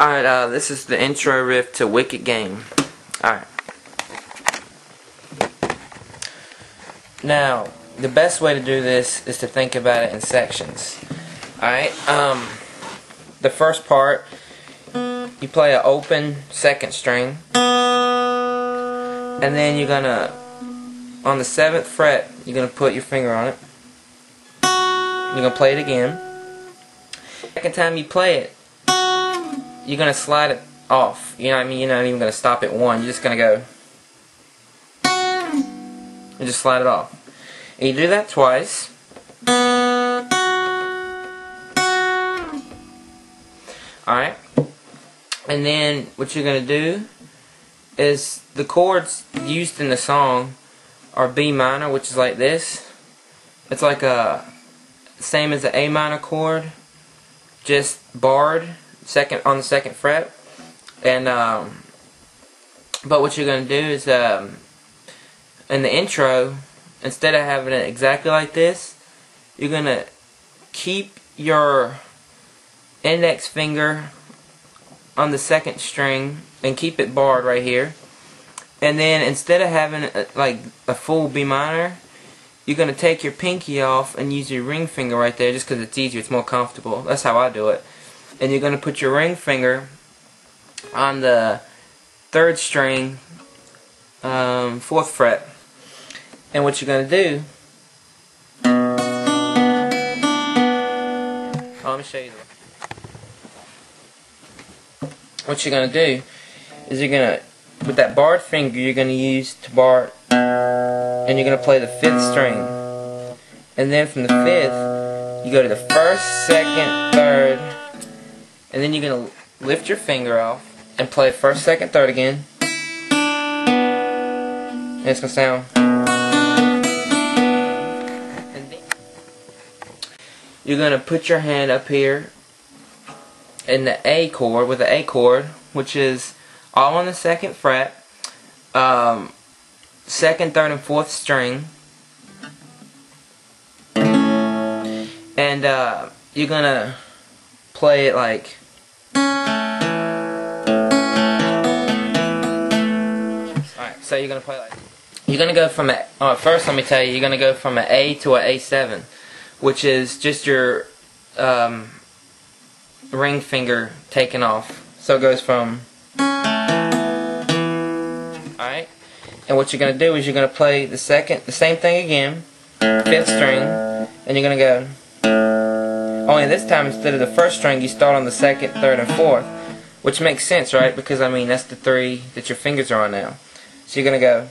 Alright, uh, this is the intro riff to Wicked Game. Alright. Now, the best way to do this is to think about it in sections. Alright, um, the first part, you play an open second string, and then you're gonna, on the seventh fret, you're gonna put your finger on it. You're gonna play it again. Second time you play it, you're to slide it off. You know what I mean? You're not even to stop at one. You're just to go and just slide it off. And you do that twice. Alright. And then what you're to do is the chords used in the song are B minor, which is like this. It's like a same as the A minor chord, just barred second on the second fret. And um, but what you're going to do is um, in the intro, instead of having it exactly like this, you're going to keep your index finger on the second string and keep it barred right here. And then instead of having a, like a full B minor, you're going to take your pinky off and use your ring finger right there just because it's easier, it's more comfortable. That's how I do it and you're going to put your ring finger on the third string, um, fourth fret. And what you're going to do, oh, let me show you. What you're going to do is you're going to, with that barred finger, you're going to use to bar, and you're going to play the fifth string. And then from the fifth, you go to the first, second, third, and then you're going to lift your finger off and play first, second, third again. And it's going to sound. And then you're going to put your hand up here in the A chord with the A chord, which is all on the second fret, um, second, third, and fourth string. And uh, you're going to play it like so you're gonna play like you're gonna go from a uh, first let me tell you, you're gonna go from an A to an A7, which is just your um, ring finger taken off. So it goes from Alright? And what you're gonna do is you're gonna play the second the same thing again, fifth string, and you're gonna go only this time, instead of the first string, you start on the second, third, and fourth. Which makes sense, right? Because, I mean, that's the three that your fingers are on now. So you're going to go...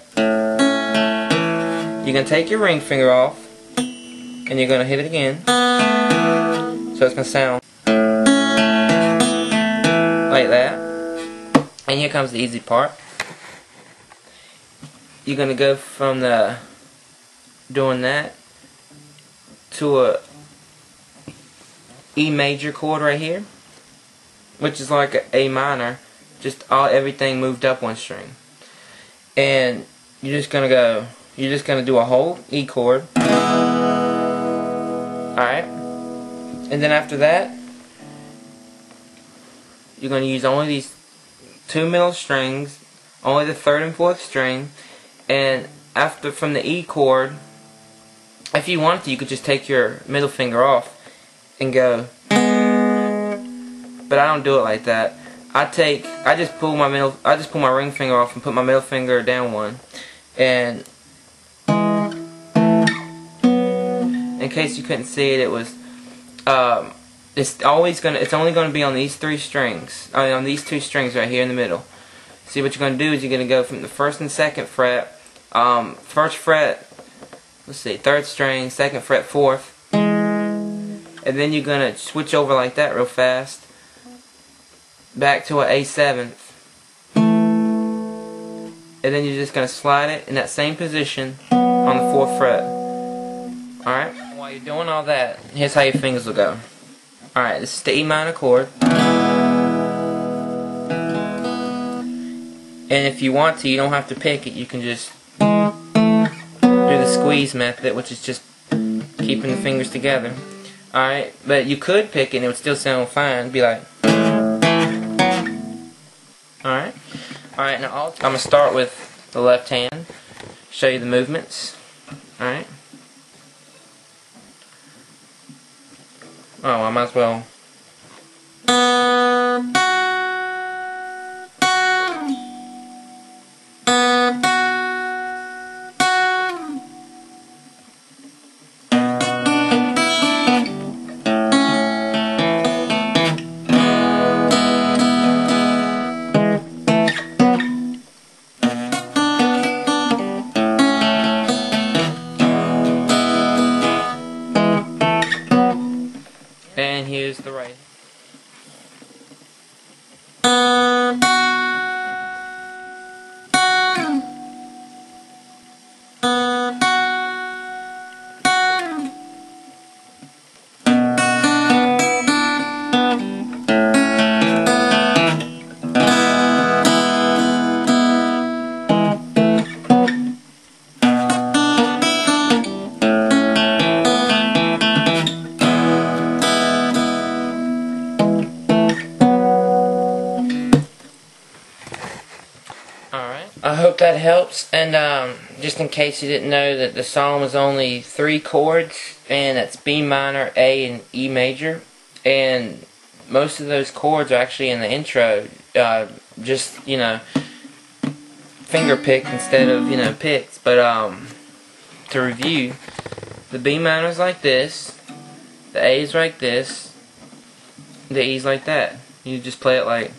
You're going to take your ring finger off, and you're going to hit it again. So it's going to sound like that. And here comes the easy part. You're going to go from the doing that to a E major chord right here, which is like a A minor, just all everything moved up one string. And you're just gonna go, you're just gonna do a whole E chord. Alright. And then after that, you're gonna use only these two middle strings, only the third and fourth string, and after from the E chord, if you wanted to, you could just take your middle finger off and go. But I don't do it like that. I take, I just pull my middle, I just pull my ring finger off and put my middle finger down one. And in case you couldn't see it, it was, um, it's always gonna, it's only gonna be on these three strings, I mean on these two strings right here in the middle. See what you're gonna do is you're gonna go from the first and second fret, um, first fret, let's see, third string, second fret, fourth, and then you're to switch over like that real fast back to an A7 and then you're just going to slide it in that same position on the 4th fret. Alright? While you're doing all that here's how your fingers will go. Alright this is the E minor chord. And if you want to you don't have to pick it. You can just do the squeeze method which is just keeping the fingers together. Alright, but you could pick it and it would still sound fine. It'd be like. Alright, Alright, now I'll, I'm going to start with the left hand, show you the movements. Alright. Oh, I might as well. I hope that helps. And um, just in case you didn't know that the song was only three chords, and that's B minor, A, and E major. And most of those chords are actually in the intro. Uh, just, you know, finger picked instead of, you know, picked. But um, to review, the B minor is like this, the A is like this, the E is like that. You just play it like